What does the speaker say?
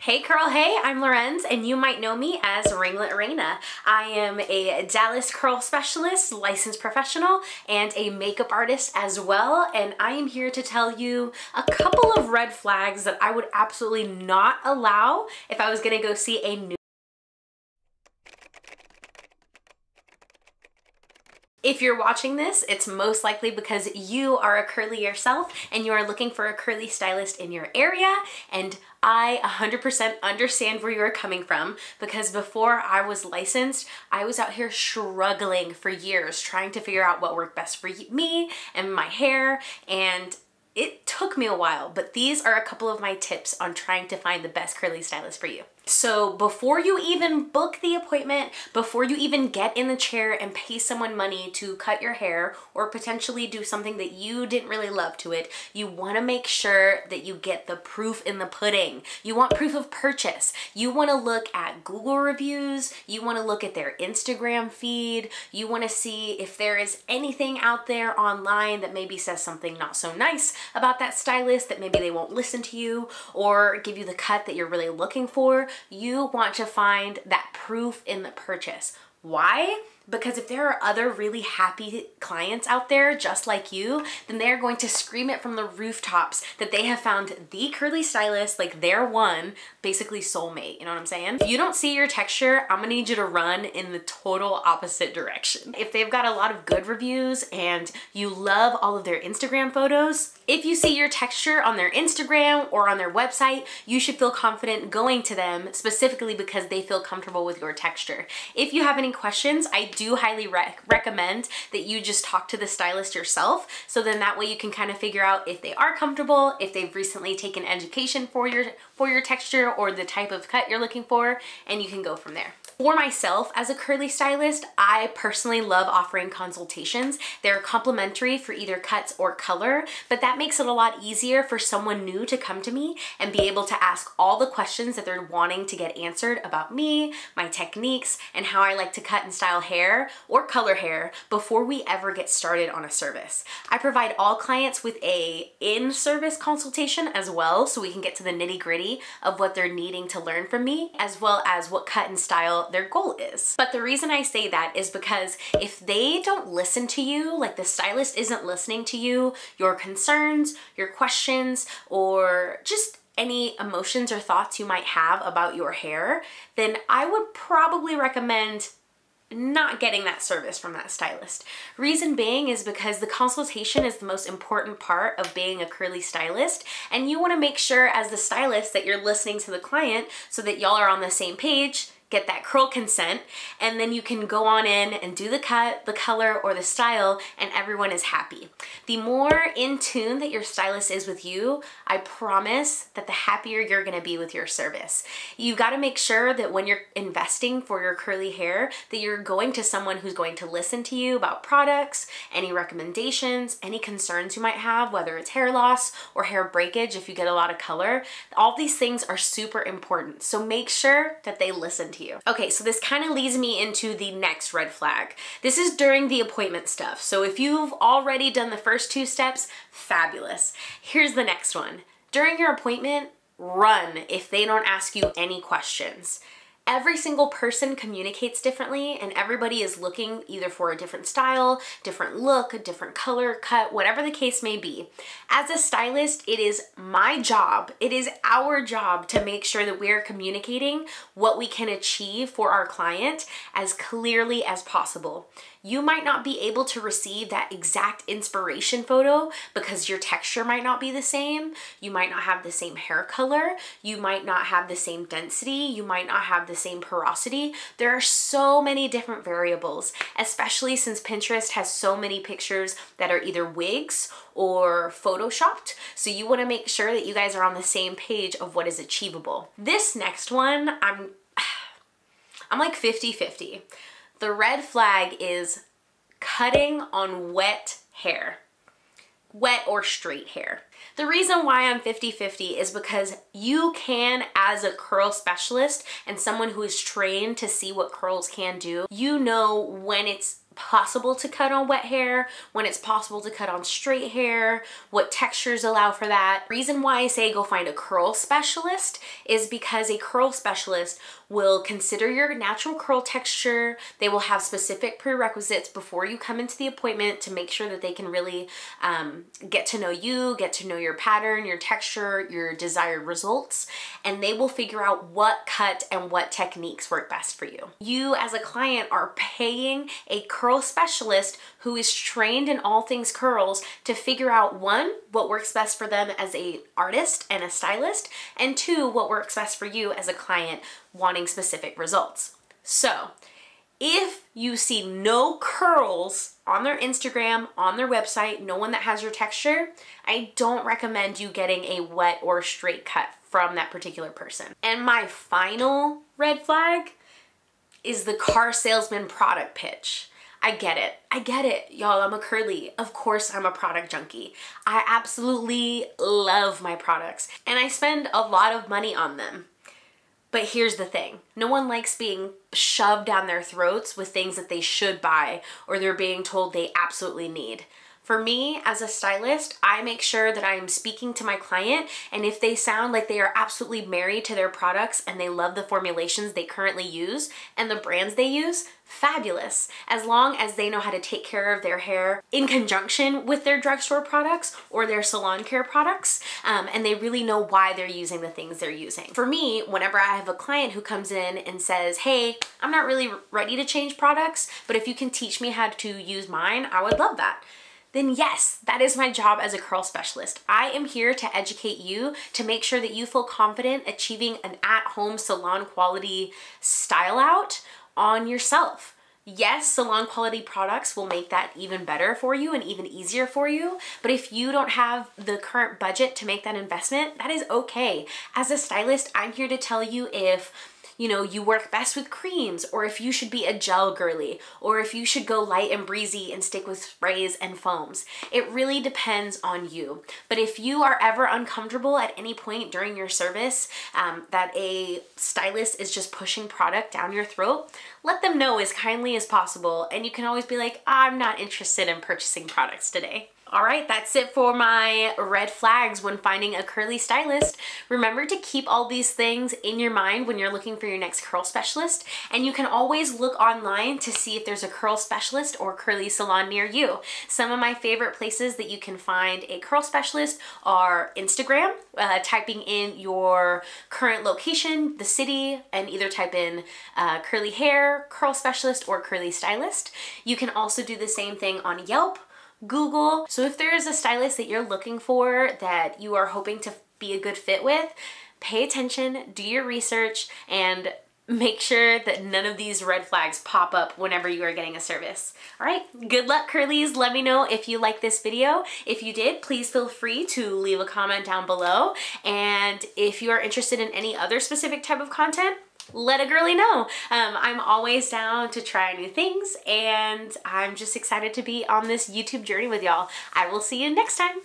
Hey curl, hey, I'm Lorens and you might know me as Ringlet Reina. I am a Dallas curl specialist, licensed professional, and a makeup artist as well. And I am here to tell you a couple of red flags that I would absolutely not allow if I was gonna go see a new If you're watching this, it's most likely because you are a curly yourself and you are looking for a curly stylist in your area. And I 100% understand where you're coming from because before I was licensed, I was out here struggling for years trying to figure out what worked best for me and my hair. And it took me a while, but these are a couple of my tips on trying to find the best curly stylist for you. So before you even book the appointment, before you even get in the chair and pay someone money to cut your hair or potentially do something that you didn't really love to it, you wanna make sure that you get the proof in the pudding. You want proof of purchase. You wanna look at Google reviews, you wanna look at their Instagram feed, you wanna see if there is anything out there online that maybe says something not so nice about that stylist that maybe they won't listen to you or give you the cut that you're really looking for you want to find that proof in the purchase. Why? because if there are other really happy clients out there just like you, then they're going to scream it from the rooftops that they have found the curly stylist, like their one, basically soulmate, you know what I'm saying? If you don't see your texture, I'm gonna need you to run in the total opposite direction. If they've got a lot of good reviews and you love all of their Instagram photos, if you see your texture on their Instagram or on their website, you should feel confident going to them specifically because they feel comfortable with your texture. If you have any questions, I do highly rec recommend that you just talk to the stylist yourself. So then that way you can kind of figure out if they are comfortable, if they've recently taken education for your, for your texture or the type of cut you're looking for, and you can go from there. For myself as a curly stylist, I personally love offering consultations. They're complimentary for either cuts or color, but that makes it a lot easier for someone new to come to me and be able to ask all the questions that they're wanting to get answered about me, my techniques, and how I like to cut and style hair or color hair before we ever get started on a service. I provide all clients with a in-service consultation as well so we can get to the nitty gritty of what they're needing to learn from me as well as what cut and style their goal is. But the reason I say that is because if they don't listen to you, like the stylist isn't listening to you, your concerns, your questions, or just any emotions or thoughts you might have about your hair, then I would probably recommend not getting that service from that stylist. Reason being is because the consultation is the most important part of being a curly stylist and you want to make sure as the stylist that you're listening to the client so that y'all are on the same page get that curl consent, and then you can go on in and do the cut, the color, or the style, and everyone is happy. The more in tune that your stylist is with you, I promise that the happier you're gonna be with your service. You gotta make sure that when you're investing for your curly hair, that you're going to someone who's going to listen to you about products, any recommendations, any concerns you might have, whether it's hair loss or hair breakage if you get a lot of color. All these things are super important, so make sure that they listen to to you. Okay, so this kind of leads me into the next red flag. This is during the appointment stuff. So if you've already done the first two steps, fabulous. Here's the next one. During your appointment, run if they don't ask you any questions every single person communicates differently and everybody is looking either for a different style, different look, a different color, cut, whatever the case may be. As a stylist, it is my job, it is our job to make sure that we're communicating what we can achieve for our client as clearly as possible you might not be able to receive that exact inspiration photo because your texture might not be the same. You might not have the same hair color. You might not have the same density. You might not have the same porosity. There are so many different variables, especially since Pinterest has so many pictures that are either wigs or photoshopped. So you wanna make sure that you guys are on the same page of what is achievable. This next one, I'm, I'm like 50-50. The red flag is cutting on wet hair wet or straight hair. The reason why I'm 50-50 is because you can, as a curl specialist and someone who is trained to see what curls can do, you know when it's possible to cut on wet hair, when it's possible to cut on straight hair, what textures allow for that. Reason why I say go find a curl specialist is because a curl specialist will consider your natural curl texture. They will have specific prerequisites before you come into the appointment to make sure that they can really um, get to know you, get know your pattern, your texture, your desired results, and they will figure out what cut and what techniques work best for you. You as a client are paying a curl specialist who is trained in all things curls to figure out one, what works best for them as a artist and a stylist, and two, what works best for you as a client wanting specific results. So if you see no curls on their Instagram, on their website, no one that has your texture, I don't recommend you getting a wet or straight cut from that particular person. And my final red flag is the car salesman product pitch. I get it. I get it. Y'all, I'm a curly. Of course I'm a product junkie. I absolutely love my products and I spend a lot of money on them. But here's the thing. No one likes being shoved down their throats with things that they should buy or they're being told they absolutely need. For me, as a stylist, I make sure that I am speaking to my client and if they sound like they are absolutely married to their products and they love the formulations they currently use and the brands they use, fabulous. As long as they know how to take care of their hair in conjunction with their drugstore products or their salon care products um, and they really know why they're using the things they're using. For me, whenever I have a client who comes in and says, hey, I'm not really ready to change products, but if you can teach me how to use mine, I would love that then yes, that is my job as a curl specialist. I am here to educate you to make sure that you feel confident achieving an at-home salon quality style out on yourself. Yes, salon quality products will make that even better for you and even easier for you. But if you don't have the current budget to make that investment, that is okay. As a stylist, I'm here to tell you if you know, you work best with creams, or if you should be a gel girly, or if you should go light and breezy and stick with sprays and foams. It really depends on you. But if you are ever uncomfortable at any point during your service um, that a stylist is just pushing product down your throat, let them know as kindly as possible. And you can always be like, I'm not interested in purchasing products today. All right, that's it for my red flags when finding a curly stylist. Remember to keep all these things in your mind when you're looking for your next curl specialist. And you can always look online to see if there's a curl specialist or curly salon near you. Some of my favorite places that you can find a curl specialist are Instagram, uh, typing in your current location, the city, and either type in uh, curly hair, curl specialist, or curly stylist. You can also do the same thing on Yelp Google. So if there is a stylist that you're looking for that you are hoping to be a good fit with, pay attention, do your research, and make sure that none of these red flags pop up whenever you are getting a service. All right, good luck curlies. Let me know if you like this video. If you did, please feel free to leave a comment down below. And if you are interested in any other specific type of content, let a girly know. Um, I'm always down to try new things and I'm just excited to be on this YouTube journey with y'all. I will see you next time.